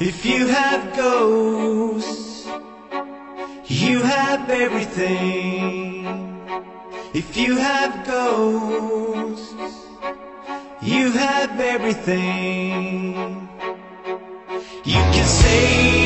If you have ghosts, you have everything. If you have ghosts, you have everything. You can say